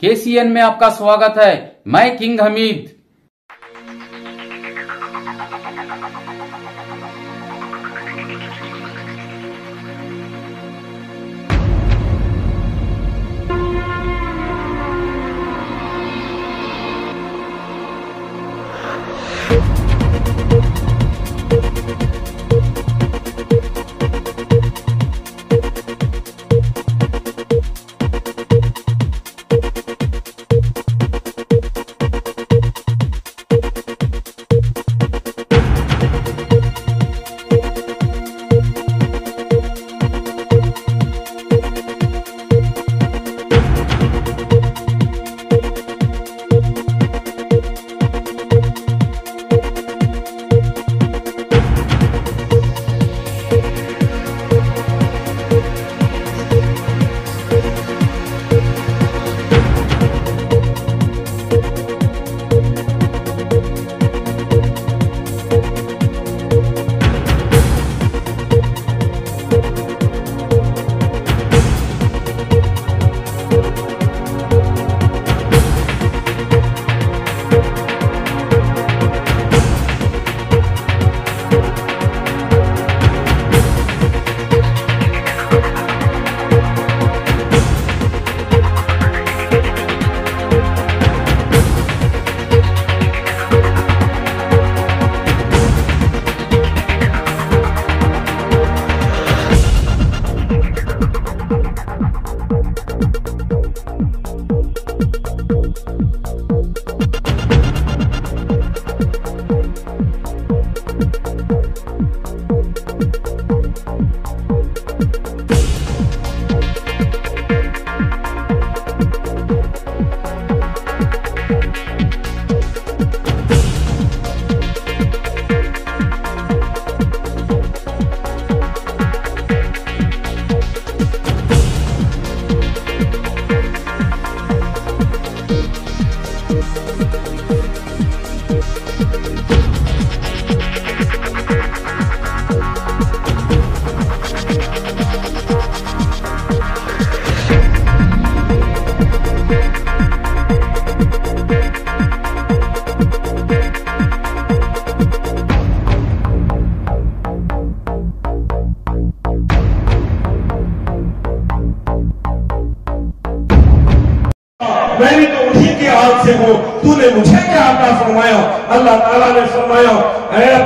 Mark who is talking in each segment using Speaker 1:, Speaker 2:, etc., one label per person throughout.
Speaker 1: کے سی این میں آپ کا سواگت ہے میں کنگ حمید۔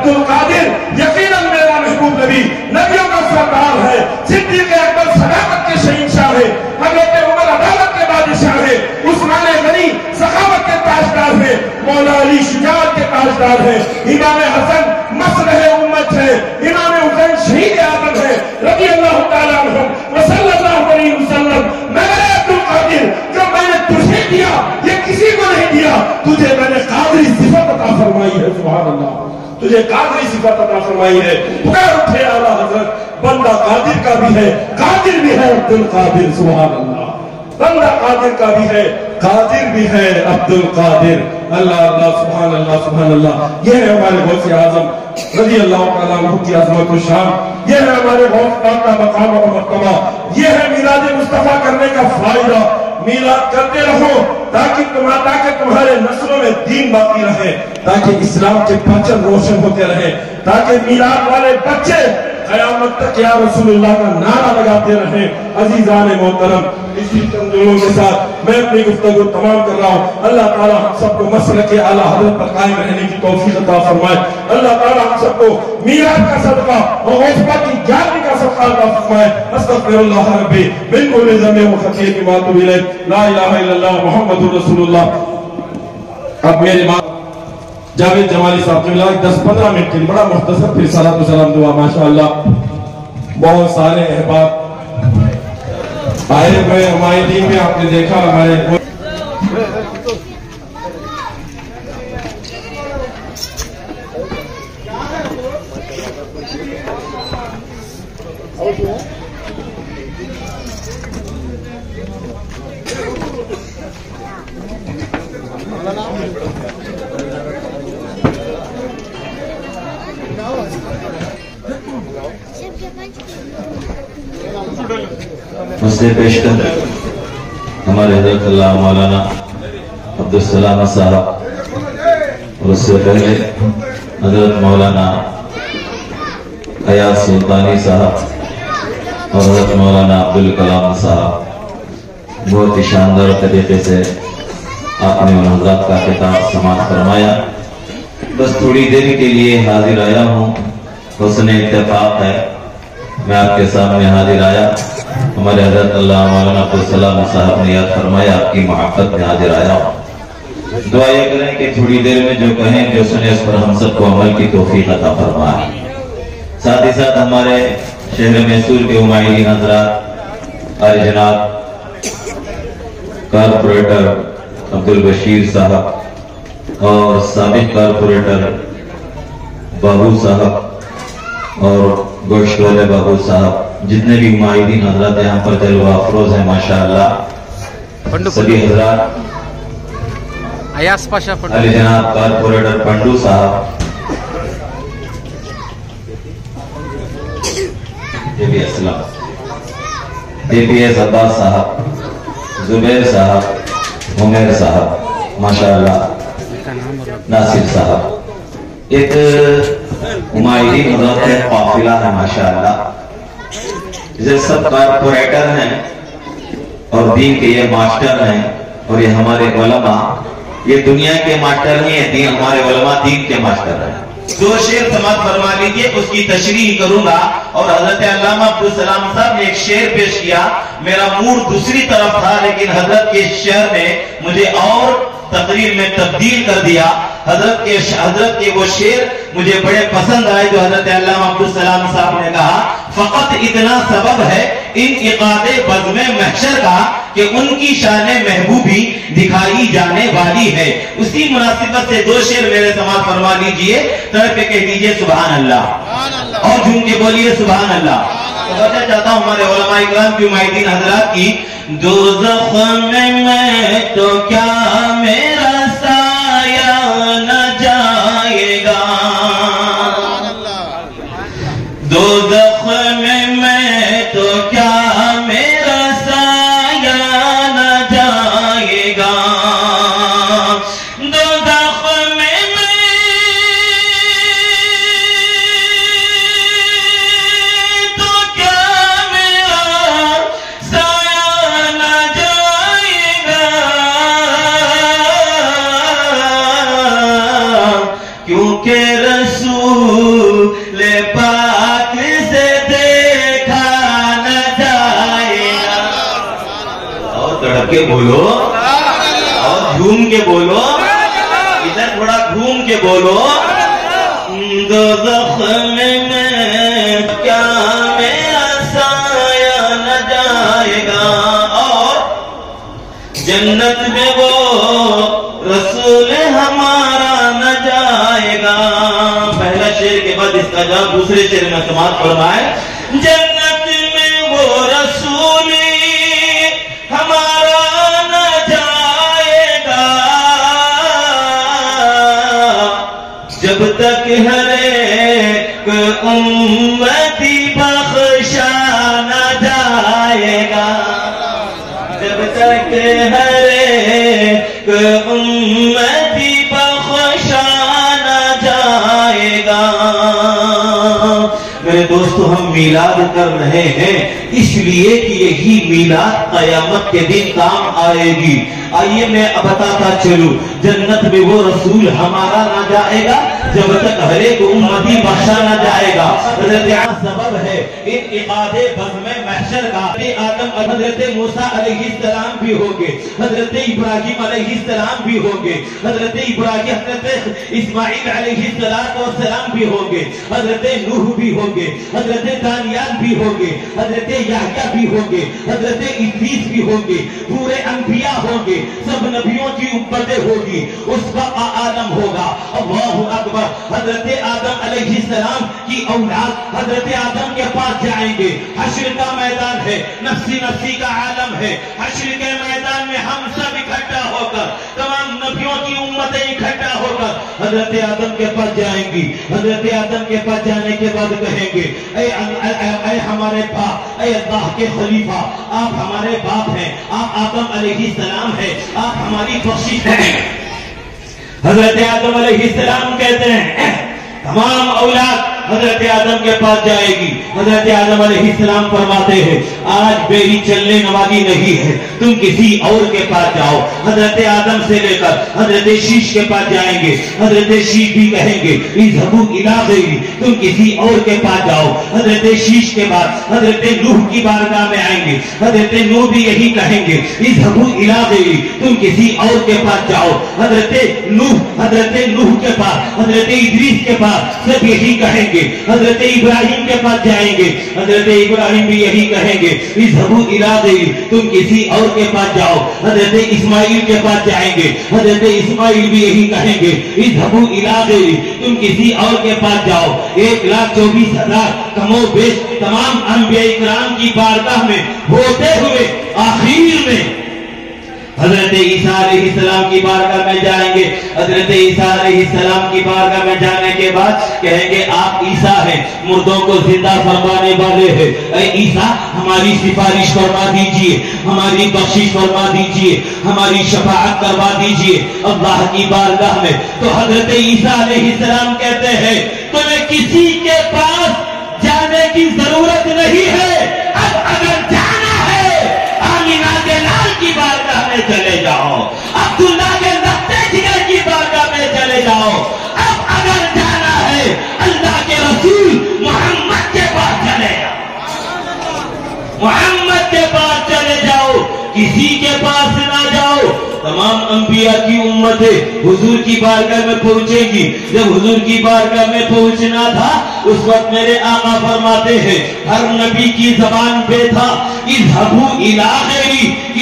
Speaker 1: عبد تجھے قادری صفت عطا فرمائی ہے۔ پھر اٹھے اعلیٰ حضرت، بندہ قادر کا بھی ہے، قادر بھی ہے عبد القادر سبحان اللہ بندہ قادر کا بھی ہے، قادر بھی ہے عبد القادر اللہ اللہ سبحان اللہ سبحان اللہ یہ ہے ہمارے غوث اعظم، رضی اللہ تعالیٰ عنہ کی عظمت و شان۔ یہ ہے ہمارے غوث پاک کا مقام و مرتبہ یہ ہے میلاد مصطفیٰ کرنے کا فائدہ۔ میلاد کرتے رہو۔ تاکہ تم تاکہ تمہارے نسلوں میں دین باقی رہے، تاکہ اسلام کے پرچم روشن ہوتے رہے، تاکہ میلاد والے بچے قیامت تک یا رسول اللہ کا نعرہ لگاتے رہے، عزیزان محترم اسی تنظیموں کے ساتھ میں اپنی گفتگو تمام کر رہا ہوں۔ اللہ تعالیٰ ہم سب کو مسلک اعلیٰ حضرت پر قائم رہنے کی توفیق عطا فرمائے۔ اللہ تعالیٰ ہم سب کو میراث کا صدقہ اور غصبہ کی جانبی کا صدقہ عطا فرمائے۔ استغفر اللہ ربی، من کل ذنب و خطیر کی بات الیہ لا الہ الا اللہ، محمد رسول اللہ اب میرے ماں جاوید جمالی صاحب کے ملاک دس پندرہ منٹ کے بڑا مختصر پھر صلی اللہ علیہ وسلم دعا، ماشاءاللہ۔ بہت سارے احباب آئے ہوئے ہماری ٹیم میں
Speaker 2: آپ نے دیکھا ہمارے حضرت اللہ مولانا عبدالسلام صاحب اور اس سے پہلے حضرت مولانا ایاز سلطانی صاحب اور حضرت مولانا عبدالکلام صاحب بہت ہی شاندار طریقے سے آپ نے ان حضرات کا خطاب سماعت فرمایا۔ بس تھوڑی دیر کے لیے حاضر آیا ہوں۔ حسن اتفاق ہے۔ میں آپ کے سامنے حاضر آیا۔ ہمارے حضرت اللہ مولانا عبدالسلام صاحب نے یاد فرمایا، آپ کی محبت میں حاضر آیا ہوں۔ دعا یہ کریں کہ تھوڑی دیر میں جو کہیں جو سنے اس پر ہم سب کو عمل کی توفیق عطا فرمائے۔ ساتھ ہی ساتھ ہمارے شہر میسور کے عمائلی حضرات آئے جناب کارپوریٹر عبد البشیر صاحب اور سابق کارپوریٹر بابو صاحب اور گوشت والے بابو صاحب جتنے بھی معایدین حضرات یہاں پر جلوہ افروز ہیں ماشاءاللہ۔ سبی حضرات۔ علی جناب کارپوریٹر پنڈو صاحب۔ G D B S D G B S Abbas صاحب زبیر صاحب عمیر صاحب ماشاءاللہ۔ ناصر صاحب۔ ایک معاہدین حضرات قافلہ ہے ماشاءاللہ۔ یہ سب کارپوریٹر ہیں اور دین کے یہ ماسٹر ہیں اور یہ ہمارے علماء، یہ دنیا کے ماسٹر نہیں ہیں، دین ہمارے علماء دین کے ماسٹر ہیں۔
Speaker 3: دو شعر سماعت فرما لیجیے، اس کی تشریح کروں گا اور حضرت علامہ عبدالسلام صاحب نے ایک شعر پیش کیا۔ میرا موڈ دوسری طرف تھا، لیکن حضرت کے شعر نے مجھے اور تقریر میں تبدیل کر دیا۔ حضرت کے حضرت کے وہ شعر مجھے بڑے پسند آئے جو حضرت علامہ عبدالسلام صاحب نے کہا فقط اتنا سبب ہے انعقاد بزم محشر کا کہ ان کی شان محبوبی دکھائی جانے والی ہے۔ اسی مناسبت سے دو شعر میرے سماعت فرما لیجیے۔ طرف پہ کہہ دیجیے سبحان اللہ اور جھوم کے بولیے سبحان اللہ توجہ چاہتا ہوں ہمارے علماء اکرام کی معاہدین حضرات کی دوزخ میں میں تو کیا بولو۔ ادھر تھوڑا گھوم کے بولو۔ دوزخ میں میں کیا میرا سایہ نہ جائے گا۔ اور جنت میں وہ رسول ہمارا نہ جائے گا۔ پہلا شعر کے بعد اس کا جواب دوسرے شعر میں سماعت فرمائے۔ جنت امتی بخشا نہ جائے گا۔ جب تک ہر ایک امتی بخشا نہ جائے گا۔ میرے دوستو، ہم میلاد کر رہے ہیں۔ اس لیے کہ یہی میلاد قیامت کے دن کام آئے گی۔ آئیے، میں بتاتا چلوں۔ جنت میں وہ رسول ہمارا نہ جائے گا جب تک ہر ایک امتی بخشا نہ جائے گا۔ حضرت یہاں سبب ہے۔ ان انعقاد بزم محشر کا آدم حضرت موسیٰ علیہ السلام بھی ہوگے۔ حضرت ابراہیم علیہ السلام بھی ہوگے۔ حضرت ابراہیم، حضرت اسماعیل علیہ السلام بھی ہوگے۔ حضرت نوح بھی ہوگے۔ حضرت دانیال بھی ہوگے۔ حضرت یحییٰ بھی ہوگے۔ حضرت ادریس بھی ہوگے۔ پورے انبیاء ہوگے۔ سب نبیوں کی امتیں ہوگی۔ اس کا عالم ہوگا۔ اللہ اکبر۔ حضرت آدم علیہ السلام کی اولاد حضرت آدم کے پاس جائیں گے۔ حشر کا میدان ہے، نفسی نفسی کا عالم ہے۔ حشر کے میدان میں ہم سب اکٹھا ہو کر، تمام نبیوں کی امتیں اکٹھا ہو کر حضرت آدم کے پاس جائیں گی۔ حضرت آدم کے پاس جانے کے بعد کہیں گے، اے اے ہمارے باپ، اے اللہ کے خلیفہ، آپ ہمارے باپ ہیں، آپ آدم علیہ السلام ہیں، آپ ہماری بخشش ہیں حضرت آدم علیہ السلام کہتے ہیں تمام اولاد حضرت آدم کے پاس جائے گی۔ حضرت آدم علیہ السلام فرماتے ہیں، آج میری چلنے نوالی نہیں ہے، تم کسی اور کے پاس جاؤ۔ حضرت آدم سے لے کر حضرت شیش کے پاس جائیں گے۔ حضرت شیش بھی کہیں گے، اس حقوق علاقے گی تم کسی اور کے پاس جاؤ۔ حضرت شیش کے بعد حضرت نوح کی بارگاہ میں آئیں گے۔ حضرت نوح بھی یہی کہیں گے، اس حقوق علاقے گی تم کسی اور کے پاس جاؤ۔ حضرت نوح حضرت نوح کے پاس، حضرت عدریس کے پاس، سب یہی کہیں گے۔ گے۔ حضرت ابراہیم کے پاس جائیں گے۔ حضرت ابراہیم بھی یہی کہیں گے تم کسی اور کے پاس جاؤ۔ حضرت اسماعیل کے پاس جائیں گے۔ حضرت اسماعیل بھی یہی کہیں گے تم کسی اور کے پاس جاؤ۔ ایک لاکھ چوبیس ہزار کمو بیش تمام انبیاء اکرام کی بارگاہ میں ہوتے ہوئے، آخر میں حضرت عیسیٰ علیہ السلام کی بارگاہ میں جائیں گے۔ حضرت عیسیٰ علیہ السلام کی بارگاہ میں جانے کے بعد کہیں گے، آپ عیسیٰ ہیں، مردوں کو زندہ فرمانے والے ہیں۔ اے عیسیٰ، ہماری سفارش فرما دیجیے، ہماری بخشش فرما دیجیے، ہماری شفاعت کروا دیجیے اللہ کی بارگاہ میں۔ تو حضرت عیسیٰ علیہ السلام کہتے ہیں، تمہیں کسی کے پاس جانے کی ضرورت نہیں ہے۔ اب اگر جانا ہے، آمینہ کے لال کی بارگاہ میں چلے جاؤ۔ عبداللہ کے رکھتے جگر کی بارگاہ میں چلے جاؤ۔ اب اگر جانا ہے، اللہ کے رسول محمد کے پاس چلے جاؤ۔ محمد کے پاس چلے جاؤ۔ کسی کے پاس نہ جاؤ۔ تمام انبیاء کی امتیں حضور کی بارگاہ میں پہنچے گی۔ جب حضور کی بارگاہ میں پہنچنا تھا، اس وقت میرے آقا فرماتے ہیں، ہر نبی کی زبان پہ تھا اذہبو الہ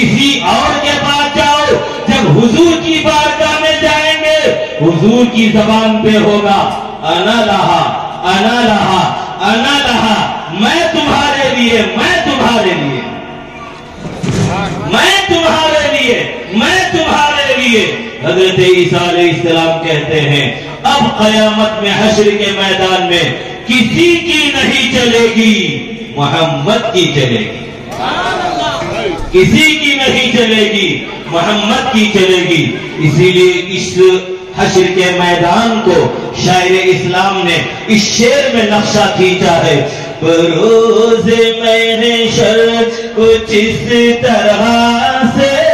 Speaker 3: کسی اور کے پاس جاؤ، جب حضور کی بارگاہ میں جائیں گے، حضور کی زبان پہ ہوگا، انا رہا انا رہا انا رہا میں تمہارے لیے، میں تمہارے لیے۔ میں تمہارے لیے، میں تمہارے لیے۔ حضرت عیسیٰ علیہ السلام کہتے ہیں، اب قیامت میں حشر کے میدان میں کسی کی نہیں چلے گی، محمد کی چلے گی۔ کسی کی نہیں چلے گی، محمد کی چلے گی۔ اسی لیے اس حشر کے میدان کو شاعر اسلام نے اس شعر میں نقشہ کھینچا ہے۔ روز میں کچھ اس طرح سے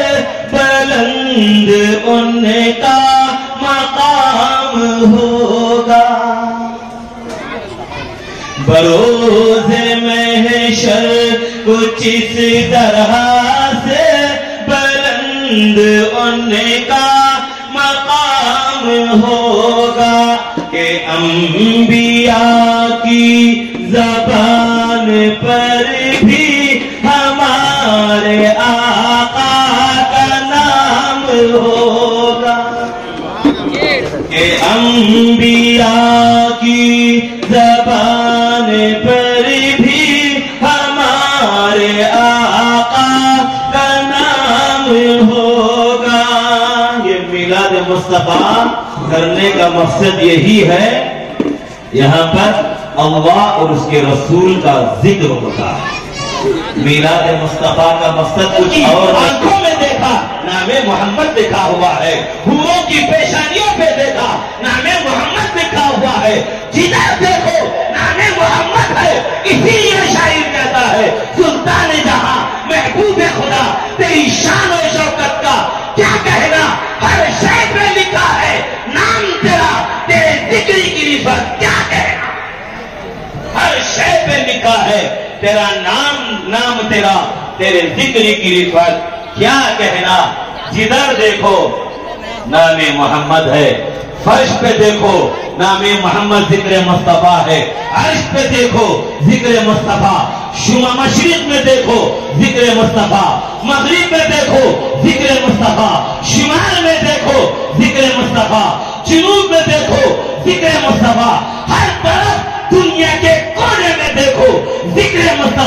Speaker 3: بلند ان کا مقام ہوگا۔ بروز میں کچھ اس طرح بلند ان کا مقام ہوگا کہ انبیاء مصطفیٰ کرنے کا مقصد یہی ہے یہاں پر اللہ اور اس کے رسول کا ذکر ہوتا ہے۔ میلاد مصطفیٰ کا مقصد کچھ اور آنکھوں میں دیکھا نام محمد لکھا ہوا ہے۔ ہوروں کی پیشانیوں پہ دیکھا نام محمد لکھا ہوا ہے۔ جدھر دیکھو نام محمد ہے اسی لیے شاعر کہتا ہے۔ ہے۔ تیرا نام نام تیرا، تیرے ذکر کی رفت کیا کہنا؟ جدھر دیکھو، نام محمد ہے۔ فرش پہ دیکھو، نام محمد ذکر مصطفیٰ ہے۔ عرش پہ دیکھو، ذکر مصطفیٰ۔ شما مشرق میں دیکھو، ذکر مصطفیٰ۔ مغرب میں دیکھو، ذکر مصطفیٰ۔ شمال میں دیکھو، ذکر مصطفیٰ۔ جنوب میں دیکھو، ذکر مصطفیٰ۔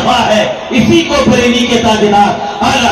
Speaker 3: خواہ ہے اسی کو بریلی کے تعداد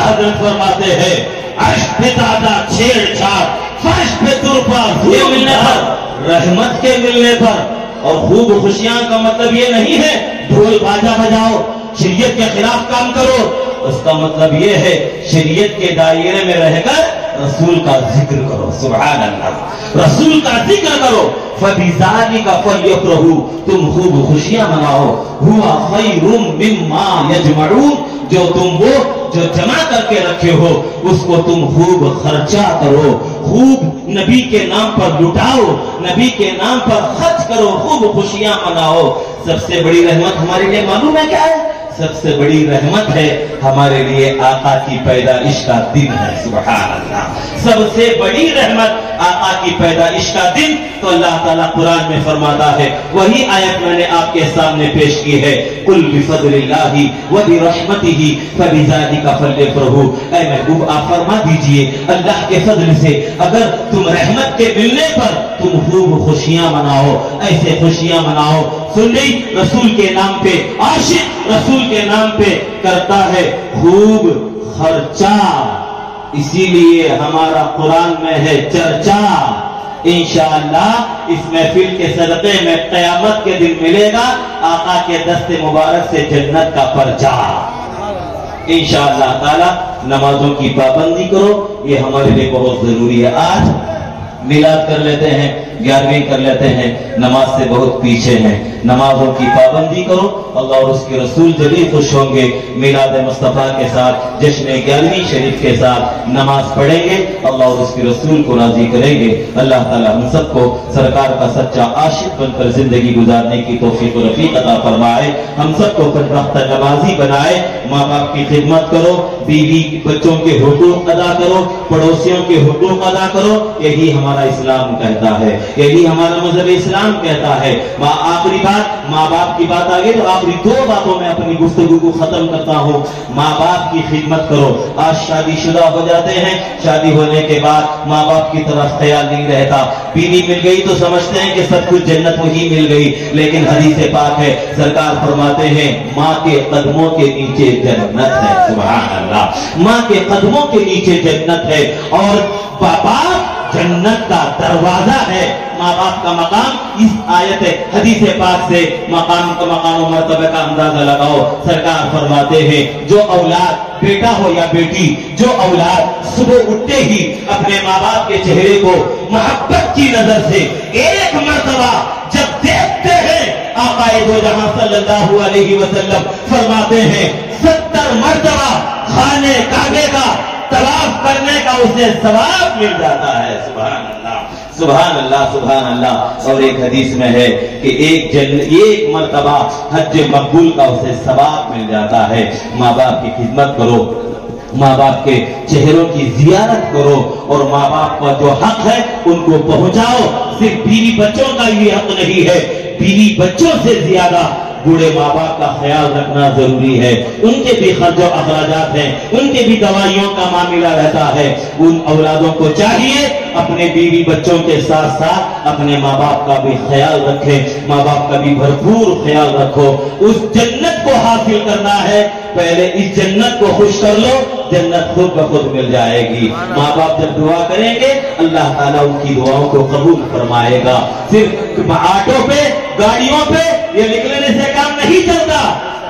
Speaker 3: حضرت فرماتے ہیں عرش پہ دادا چھیڑ چھاڑ فرش پہ ترپا ملنے پر۔ رحمت کے ملنے پر۔ اور خوب خوشیاں کا مطلب یہ نہیں ہے ڈھول باجا بجاؤ شریعت کے خلاف کام کرو۔ اس کا مطلب یہ ہے شریعت کے دائرے میں رہ کر رسول کا ذکر کرو سبحان اللہ رسول کا ذکر کرو، فبذالک فلیفرحوا تم خوب خوشیاں مناؤ۔ ہوا خیر مما یجمعون۔ جو تم وہ، جو جمع کر کے رکھے ہو، اس کو تم خوب خرچہ کرو۔ خوب نبی کے نام پر لٹاؤ، نبی کے نام پر خرچ کرو، خوب خوشیاں مناؤ۔ سب سے بڑی رحمت ہمارے لیے معلوم ہے کیا ہے؟ سب سے بڑی رحمت ہے ہمارے لیے آقا کی پیدائش کا دن ہے، سبحان اللہ۔ سب سے بڑی رحمت آقا کی پیدائش کا دن تو اللہ تعالیٰ قرآن میں فرماتا ہے، وہی آیت میں نے آپ کے سامنے پیش کی ہے۔ کل بفضل اللہ و برحمتہ فبذالک اے محبوب، آپ فرما دیجیے، اللہ کے فضل سے اگر تم رحمت کے ملنے پر تم خوب خوشیاں مناؤ، ایسے خوشیاں مناؤ۔ سن لی رسول کے نام پہ، عاشق رسول کے نام پہ کرتا ہے خوب خرچہ۔ اسی لیے ہمارا قرآن میں ہے چرچا۔ انشاءاللہ اس محفل کے صدقے میں قیامت کے دن ملے گا، آقا کے دست مبارک سے جنت کا پرچا۔ انشاءاللہ تعالی نمازوں کی پابندی کرو، یہ ہمارے لیے بہت ضروری ہے۔ آج ملاد کر لیتے ہیں۔ گیارہویں کر لیتے ہیں، نماز سے بہت پیچھے ہیں۔ نمازوں کی پابندی کرو، اللہ اور اس کے رسول جبھی خوش ہوں گے۔ میلاد مصطفیٰ کے ساتھ، جشن گیارہویں شریف کے ساتھ نماز پڑھیں گے۔ اللہ اور اس کے رسول کو راضی کریں گے۔ اللہ تعالیٰ ہم سب کو سرکار کا سچا عاشق بن کر زندگی گزارنے کی توفیق و رفیق عطا فرمائے۔ ہم سب کو بدبخت نمازی بنائے۔ ماں باپ کی خدمت کرو، بیوی، بچوں کے حقوق ادا کرو، پڑوسیوں کے حقوق ادا کرو۔ یہی ہمارا اسلام کہتا ہے۔ یہی ہمارا مذہب اسلام کہتا ہے۔ ماں آخری بات، ماں باپ کی بات آگے، تو آخری دو باتوں میں اپنی گفتگو کو ختم کرتا ہوں۔ ماں باپ کی خدمت کرو۔ آج شادی شدہ ہو جاتے ہیں۔ شادی ہونے کے بعد ماں باپ کی طرف خیال نہیں رہتا۔ بیوی مل گئی تو سمجھتے ہیں کہ سب کچھ جنت وہی مل گئی۔ لیکن حدیث پاک ہے، سرکار فرماتے ہیں، ماں کے قدموں کے نیچے جنت ہے۔ سبحان اللہ۔ ماں کے قدموں کے نیچے جنت ہے۔ اور باپ جنت کا دروازہ ہے۔ ماں باپ کا مقام اس آیت حدیث پاک سے مقام کا مقام و مرتبہ کا اندازہ لگاؤ۔ سرکار فرماتے ہیں، جو اولاد بیٹا ہو یا بیٹی، جو اولاد صبح اٹھتے ہی اپنے ماں باپ کے چہرے کو محبت کی نظر سے ایک مرتبہ جب دیکھتے ہیں، آقا دو جہاں صلی اللہ علیہ وسلم فرماتے ہیں، ستر مرتبہ خانے کا طواف کرنے کا اسے ثواب مل جاتا ہے، سبحان اللہ۔ سبحان اللہ سبحان اللہ۔ اور ایک حدیث میں ہے کہ ایک جن ایک مرتبہ حج مقبول کا اسے ثواب مل جاتا ہے۔ ماں باپ کی خدمت کرو، ماں باپ کے چہروں کی زیارت کرو اور ماں باپ کا جو حق ہے ان کو پہنچاؤ۔ صرف بیوی بچوں کا یہ حق نہیں ہے، بیوی بچوں سے زیادہ بوڑھے ماں باپ کا خیال رکھنا ضروری ہے۔ ان کے بھی خرچ و اخراجات ہیں، ان کے بھی دوائیوں کا معاملہ رہتا ہے۔ ان اولادوں کو چاہیے اپنے بیوی بچوں کے ساتھ ساتھ اپنے ماں باپ کا بھی خیال رکھیں۔ ماں باپ کا بھی بھرپور خیال رکھو۔ اس جنت کو حاصل کرنا ہے۔ پہلے اس جنت کو خوش کر لو، جنت خود بخود مل جائے گی۔ ماں باپ جب دعا کریں گے، اللہ تعالیٰ ان کی دعاؤں کو قبول فرمائے گا۔ صرف آٹو پہ، گاڑیوں پہ یہ نکلنے سے نہیں چلتا۔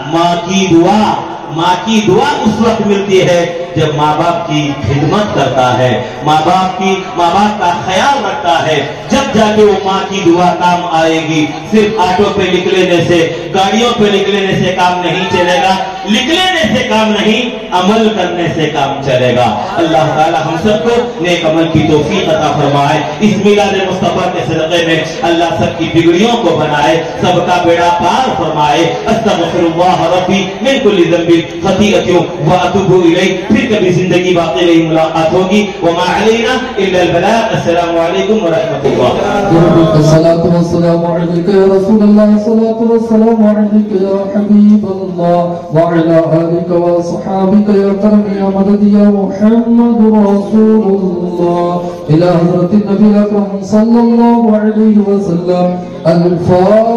Speaker 3: ماں کی دعا ماں کی دعا اس وقت ملتی ہے جب ماں باپ کی خدمت کرتا ہے۔ ماں باپ کی ماں باپ کا خیال رکھتا ہے۔ جب جا کے وہ ماں کی دعا کام آئے گی، صرف آٹو پہ نکلنے سے، گاڑیوں پہ نکلنے سے کام نہیں چلے گا۔ نکلنے سے کام نہیں، عمل کرنے سے کام چلے گا۔ اللہ تعالی ہم سب کو نیک عمل کی توفیق عطا فرمائے۔ اس میلاد مصطفیٰ کے صدقے میں اللہ سب کی بگڑیوں کو بنائے، سب کا بیڑا پار فرمائے۔ استغفر اللہ ربی من کل خطيئتي وأتوب إليك. تلك بزندقي باقي لي ملاقات هوكي وما علينا إلا البلاء. السلام عليكم ورحمة الله.
Speaker 4: الصلاة والسلام عليك يا رسول الله. الصلاة والسلام عليك يا حبيب الله. وعلى آلك وصحابك يا كرم يا مدد يا محمد رسول الله. إلى حضرة النبي أكرم صلى الله عليه وسلم. الفاتحة.